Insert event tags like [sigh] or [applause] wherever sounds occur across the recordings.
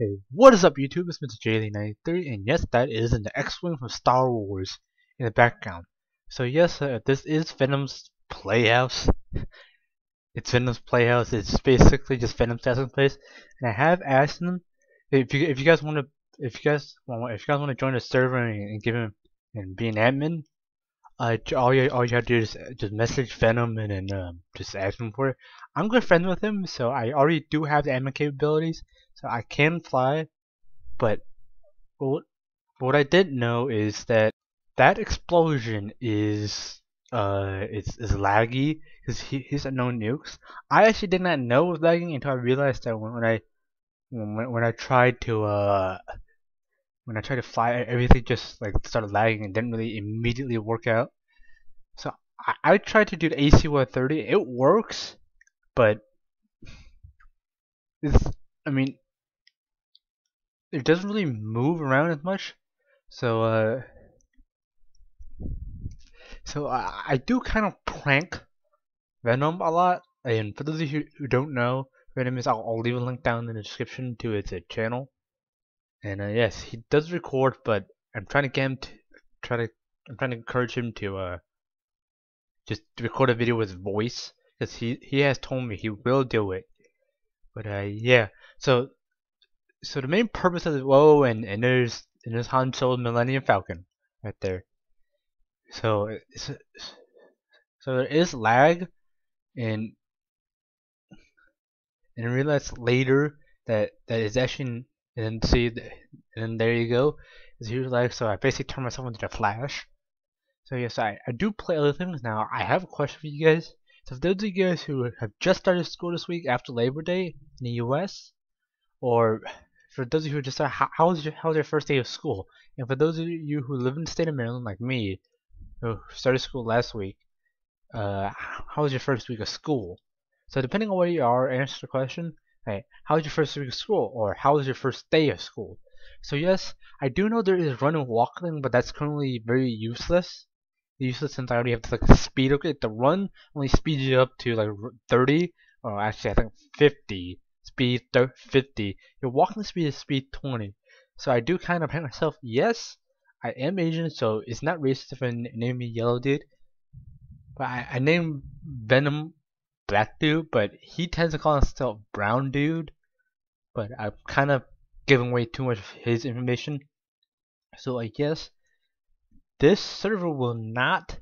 Hey, what is up YouTube? It's Mr. JLee93 and yes, that is an X-Wing from Star Wars in the background. So yes, uh, this is Venom's Playhouse. [laughs] it's Venom's Playhouse. It's basically just Venom's testing place. And I have asked them if you if you guys want to if you guys want if you guys want to join the server and, and give him and be an admin, uh, all you all you have to do is just message Venom and then um, just ask him for it. I'm good friends with him, so I already do have the admin capabilities. So I can fly, but what, what I didn't know is that that explosion is uh is, is laggy because he, he's a known nukes. I actually did not know it was lagging until I realized that when, when I when, when I tried to uh when I tried to fly everything just like started lagging and didn't really immediately work out. So I, I tried to do the AC-130. It works, but it's I mean it doesn't really move around as much. So uh, so I, I do kind of prank Venom a lot. And for those of you who don't know, Venom is I'll, I'll leave a link down in the description to his uh, channel. And uh, yes, he does record, but I'm trying to get him to try to I'm trying to encourage him to uh just record a video with voice because he he has told me he will do it. But uh yeah, so so the main purpose of the whoa and and there's and there's Han Solo's Millennium Falcon right there. So so there is lag, and and I realized later that that is actually and see and then there you go. Lag. So I basically turned myself into the Flash. So yes, I I do play other things now. I have a question for you guys. So for those of you guys who have just started school this week after Labor Day in the U.S. or for those of you who just started, how, how was your how was your first day of school? And for those of you who live in the state of Maryland, like me, who started school last week, uh, how was your first week of school? So depending on where you are, answer the question. How was your first week of school, or how was your first day of school? So yes, I do know there is run and walking, but that's currently very useless. Useless since I already have to like speed. Okay, the run only speeds you up to like 30, or actually I think 50 speed 50. Your walking speed is speed 20. So I do kind of pay myself, yes, I am Asian, so it's not racist if I name me Yellow Dude. But I, I name Venom Black Dude, but he tends to call himself Brown Dude. But I'm kind of giving away too much of his information. So I guess this server will not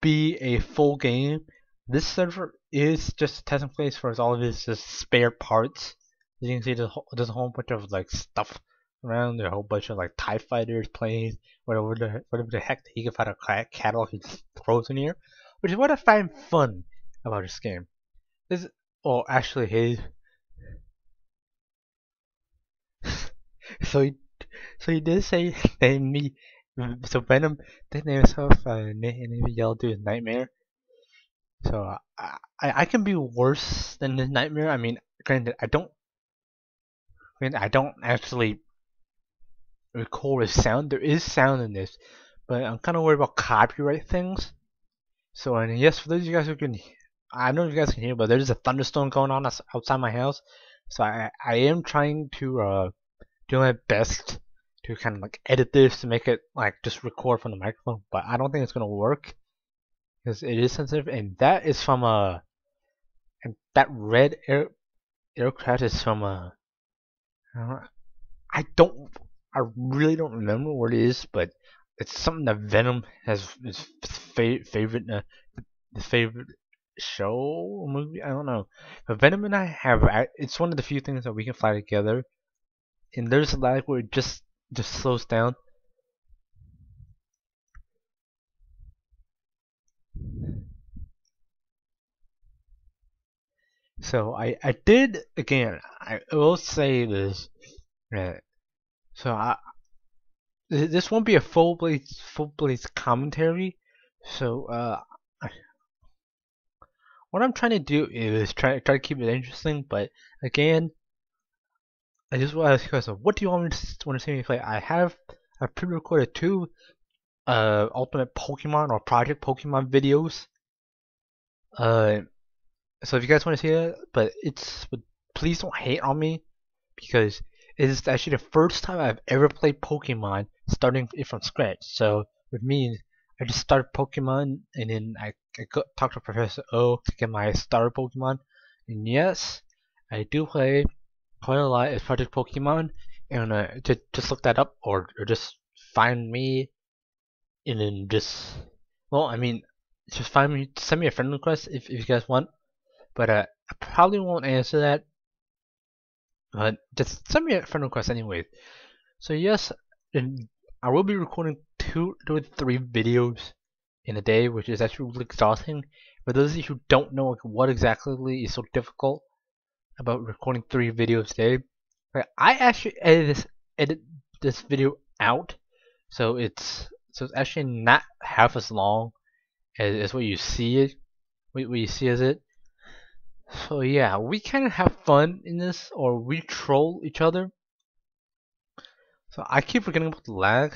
be a full game. This server is just a testing place for all of his spare parts. As you can see, there's, a whole bunch of like stuff around. There's a whole bunch of like Tie Fighters, planes, whatever the whatever the heck he can find a catalog he throws in here, which is what I find fun about this game. This, well, actually, his. [laughs] so he, so he did say [laughs] name me. So Venom did name himself uh, name Yellow Dude Nightmare. So uh, I I can be worse than the nightmare. I mean, granted, I don't. I mean, I don't actually record with sound. There is sound in this, but I'm kind of worried about copyright things. So, and yes, for those of you guys who can, I don't know if you guys can hear, but there's a thunderstorm going on outside my house. So I I am trying to uh do my best to kind of like edit this to make it like just record from the microphone, but I don't think it's gonna work because it is sensitive, and that is from a and that red air aircraft is from a I don't I really don't remember what it is, but it's something that Venom has his fa favorite uh, the favorite show movie. I don't know, but Venom and I have it's one of the few things that we can fly together. And there's a lag where it just just slows down So I I did again. I will say this. Right. So I this won't be a full blaze full blaze commentary. So uh, what I'm trying to do is try try to keep it interesting. But again, I just want to ask you guys, what do you want to want to see me play? I have I pre-recorded two uh ultimate Pokemon or Project Pokemon videos. Uh so if you guys want to see it, but it's but please don't hate on me because it is actually the first time I've ever played Pokemon starting it from scratch. So with me, I just started Pokemon and then I, I talked to Professor Oak to get my starter Pokemon. And yes, I do play quite a lot as Project Pokemon. And uh, just, just look that up or, or just find me and then just, well, I mean, just find me, send me a friend request if, if you guys want. But uh, I probably won't answer that uh, just send me a friend request anyway. So yes, and I will be recording two to three videos in a day, which is actually really exhausting. For those of you who don't know like, what exactly is so difficult about recording three videos a day, I actually edit this edit this video out, so it's so it's actually not half as long as, as what you see it, what, what you see as it. So yeah, we kind of have fun in this, or we troll each other. So I keep forgetting about the lag.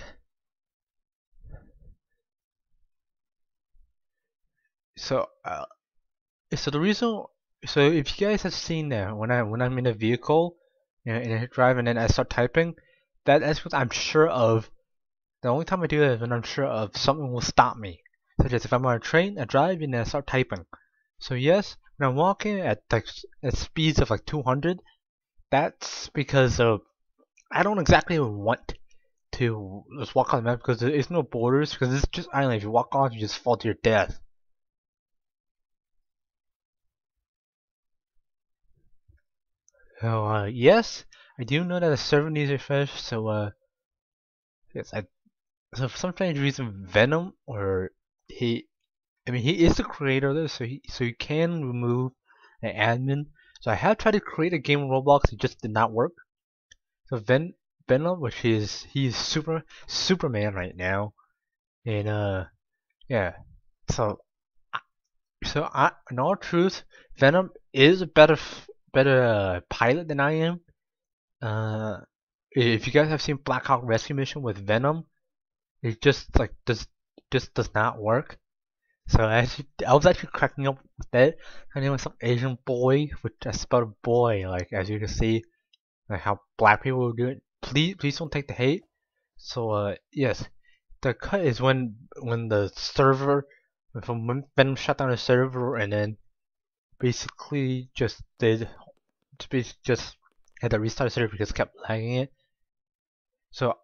So, uh, so the reason, so if you guys have seen that when I when I'm in a vehicle, you know, in a drive, and then I start typing, that is what I'm sure of. The only time I do that is when I'm sure of something will stop me, such as if I'm on a train, a drive, and then I start typing. So yes, when I'm walking at like at speeds of like 200, that's because of I don't exactly want to just walk on the map because there is no borders because it's just island. If you walk on, you just fall to your death. So uh, yes, I do know that the server needs a refresh. So uh, yes, I so for some strange reason Venom or he I mean, he is the creator of this, so he so you can remove an admin. So I have tried to create a game in Roblox, it just did not work. So Ven Venom, which is he is super Superman right now, and uh, yeah. So so I, in all truth, Venom is a better better uh, pilot than I am. Uh, if you guys have seen Black Hawk Rescue Mission with Venom, it just like does just does not work. So I actually, I was actually cracking up with that. Her name was some Asian boy, which I spelled boy, like as you can see, like how black people do it. Please, please don't take the hate. So uh, yes, the cut is when when the server, when Venom shut down the server, and then basically just did, just just had to restart server because kept lagging it. So,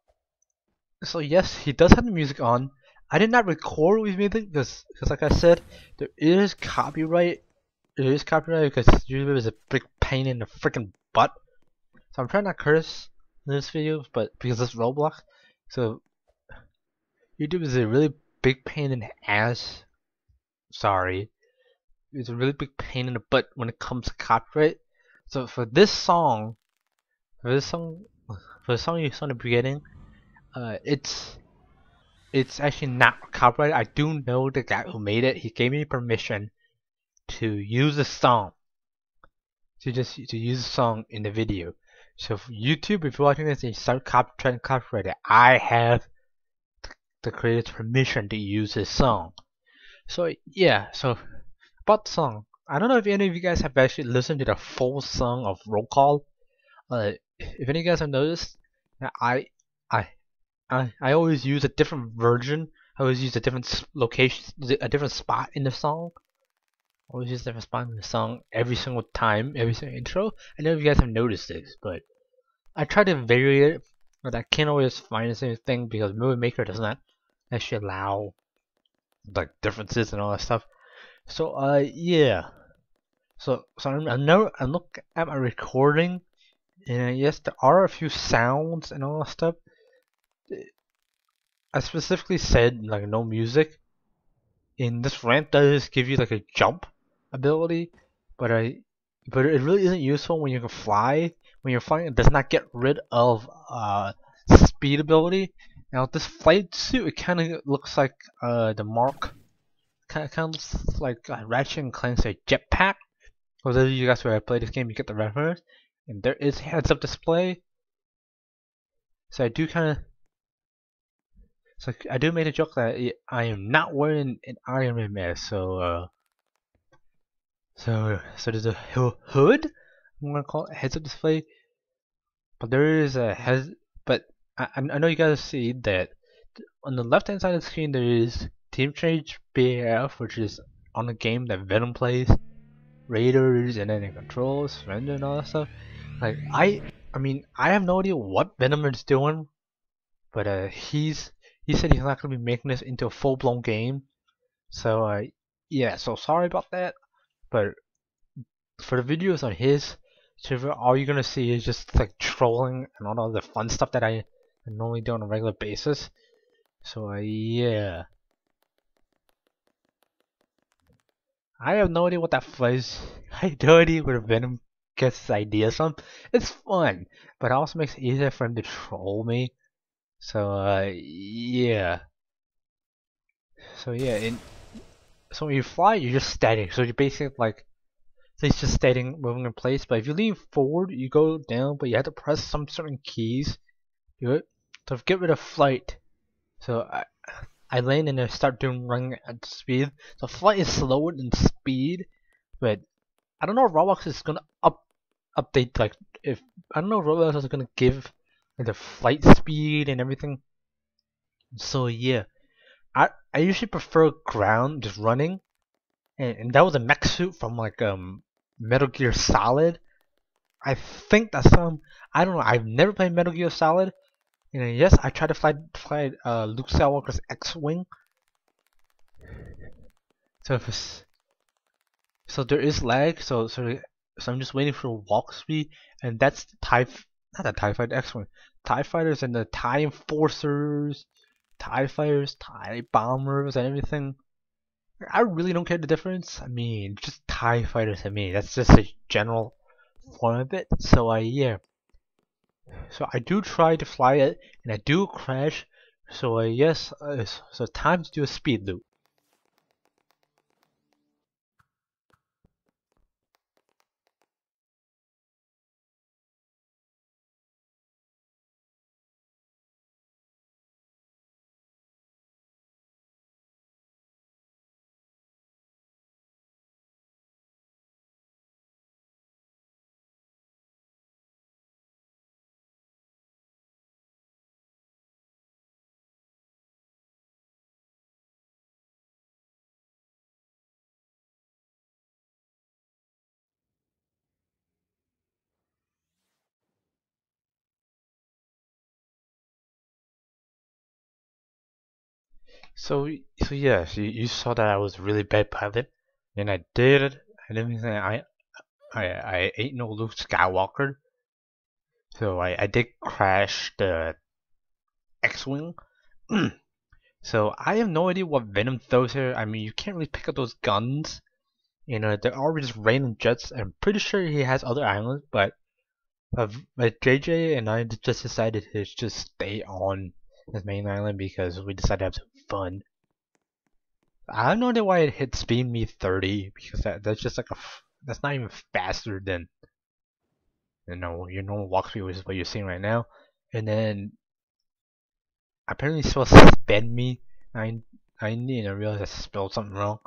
so yes, he does have the music on. I did not record with music because, because like I said, there is copyright. There is copyright because YouTube is a big pain in the freaking butt. So I'm trying not to curse in this video, but because it's Roblox, so YouTube is a really big pain in the ass. Sorry, it's a really big pain in the butt when it comes to copyright. So for this song, for this song, for the song you saw in the beginning, uh, it's it's actually not copyright. I do know the guy who made it. He gave me permission to use the song. To just to use the song in the video. So YouTube, if you're watching this and you start copyright it, I have the creator's permission to use this song. So yeah, so about the song. I don't know if any of you guys have actually listened to the full song of Roll Call. Uh, if any of you guys have noticed, I I I, I always use a different version. I always use a different location, a different spot in the song. I always use a different spot in the song every single time, every single intro. I know if you guys have noticed this, but I try to vary it, but I can't always find the same thing because Movie Maker does not actually allow like differences and all that stuff. So uh yeah. So so I'm, I'm now I look at my recording, and yes, there are a few sounds and all that stuff I specifically said like no music. In this ramp does give you like a jump ability, but I but it really isn't useful when you can fly. When you're flying, it does not get rid of uh, speed ability. Now this flight suit, it kind of looks like uh, the Mark, kind of looks like uh, Ratchet and Clank's jetpack. For those of you guys who have played this game, you get the reference. And there is heads-up display. So I do kind of so I do make a joke that I am not wearing an Iron Man mask, so uh, so so there's a hood. I'm gonna call it heads-up display. but there is a head. But I I know you guys see that on the left hand side of the screen there is Team Change BAF, which is on a game that Venom plays, Raiders, and then it controls, Surrender, and all that stuff. Like I, I mean, I have no idea what Venom is doing, but uh, he's he said he's not gonna be making this into a full blown game. So uh, yeah, so sorry about that, but for the videos on his server, all you're gonna see is just like trolling and all the fun stuff that I normally do on a regular basis. So uh, yeah. I have no idea what that fuzz. [laughs] I have no idea where Venom gets his ideas from. It's fun, but it also makes it easier for him to troll me. So uh, yeah. So yeah, in so when you fly, you're just static. So you're basically like, so it's just standing, moving in place. But if you lean forward, you go down, but you have to press some certain keys. Do to get rid of flight. So I, I land and I start doing running at speed. So flight is slower than speed, but I don't know if Roblox is gonna up update like if I don't know if Roblox is gonna give like, the flight speed and everything. So yeah, I I usually prefer ground just running, and, and that was a mech suit from like um Metal Gear Solid. I think that's some I don't know. I've never played Metal Gear Solid, and yes, I tried to fly fly uh, Luke Skywalker's X-wing. So if so there is lag. So so so I'm just waiting for walk speed, and that's the Tie not the Tie Fighter X-wing, Tie Fighters and the Tie Enforcers, Tie Fighters, Tie Bombers, and everything. I really don't care the difference. I mean, just Tie Fighters to me. That's just a general form of it. So I uh, yeah. So I do try to fly it, and I do crash. So uh, yes, uh, so time to do a speed loop. So, so yes, you, you saw that I was really bad pilot, and I did. I didn't I, I, I ain't no Luke Skywalker. So I, I did crash the X-wing. [clears throat] so I have no idea what Venom throws here. I mean, you can't really pick up those guns. You know, they're all just random jets. I'm pretty sure he has other islands, but, but, but JJ and I just decided to just stay on main island because we decided to have some fun. I have no idea why it hit speed me 30 because that, that's just like a that's not even faster than you know your normal walk speed, which is what you're seeing right now. And then apparently it's supposed to spend me 90 and I realize I spelled something wrong.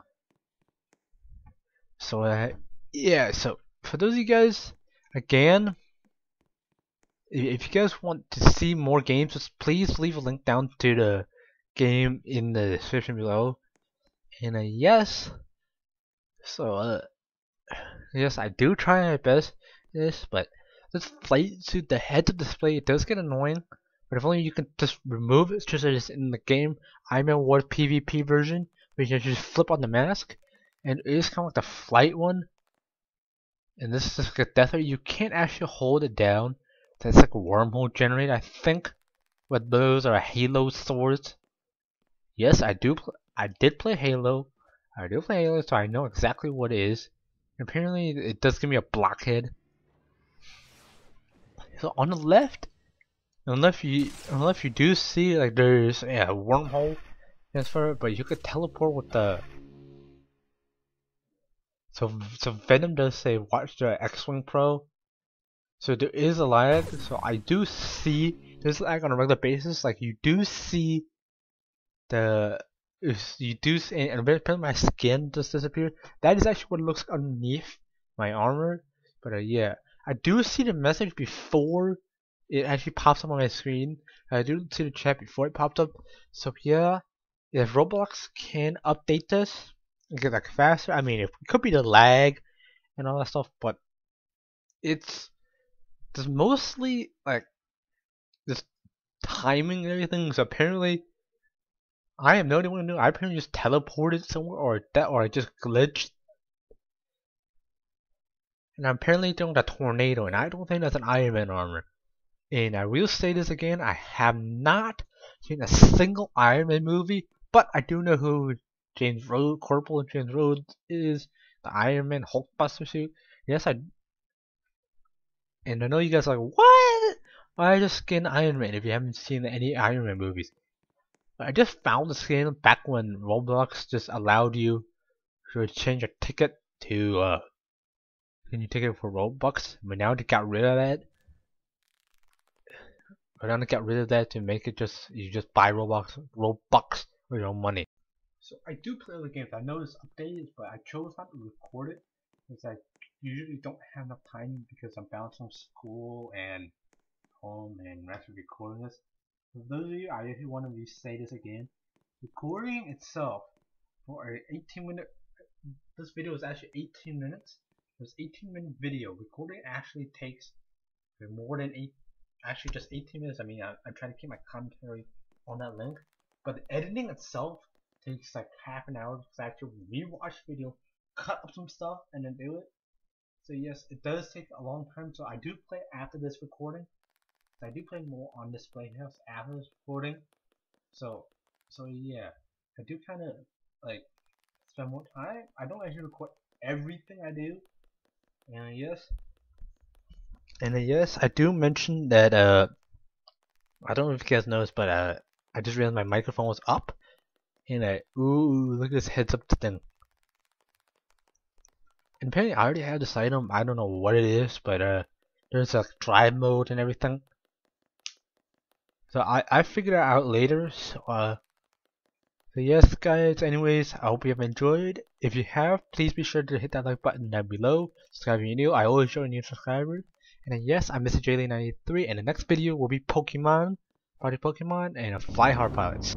So uh, yeah, so for those of you guys, again, if you guys want to see more games, just please leave a link down to the game in the description below. And uh, yes, so uh, yes, I do try my best this, but this flight suit, the head-up display, it does get annoying. But if only you can just remove it, just as in the game I'm in War PvP version, where you can just flip on the mask, and it is kind of like the flight one. And this is like a death ray. You can't actually hold it down. That's like a wormhole generator. I think what those are Halo swords. Yes, I do. I did play Halo. I do play Halo, so I know exactly what it is. Apparently, it does give me a blockhead. So on the left, unless you unless you do see like there's yeah, a wormhole transfer, but you could teleport with the. So so Venom does say watch the X-Wing Pro. So there is a lag. So I do see there's lag on a regular basis. Like you do see the if you do see, and apparently my skin just disappeared. That is actually what looks underneath my armor. But uh, yeah, I do see the message before it actually pops up on my screen. I do see the chat before it popped up. So yeah, if Roblox can update this and get like faster, I mean, it could be the lag and all that stuff, but it's just mostly like just timing and everything. So apparently, I am only one who knew. I apparently just teleported somewhere, or that, or I just glitched. And I'm apparently doing a tornado, and I don't think that's an Iron Man armor. And I will say this again: I have not seen a single Iron Man movie, but I do know who James Rhodes, Corporal James Rhodes is. The Iron Man Hulkbuster suit. Yes, I. And I know you guys are like, what? Why just skin Iron Man if you haven't seen any Iron Man movies? I just found the skin back when Roblox just allowed you to change a ticket to uh can you ticket for Robux, but now they got rid of that. But now they got rid of that to make it just you just buy Robux Robux with your own money. So I do play other games. I know it's updated, but I chose not to record it because I usually don't have enough time because I'm from school and home and actually recording this. For those of you, I actually want to say this again. Recording itself for an 18 minute, this video is actually 18 minutes. This 18 minute video recording actually takes more than eight, actually just 18 minutes. I mean, I, I'm trying to keep my commentary on that length, but the editing itself takes like half an hour to actually rewatch video, cut up some stuff, and then do it. So yes, it does take a long time. So I do play after this recording. I do play more on this playhouse after this recording. So, so yeah, I do kind of like spend more time. I don't actually record everything I do. And yes, and yes, I do mention that. Uh, I don't know if you guys noticed, but uh, I just realized my microphone was up, and I ooh, look at this heads up to thing. And apparently, I already have this item. I don't know what it is, but uh, there's a drive mode and everything. So I, I figured it out later. So, uh, so yes guys, anyways, I hope you have enjoyed. If you have, please be sure to hit that like button down below. Subscribe if you're new. I always show a new subscribers. And then yes, I'm Mr. J93 and the next video will be Pokemon, Party Pokemon, and Fly Hard Pilots.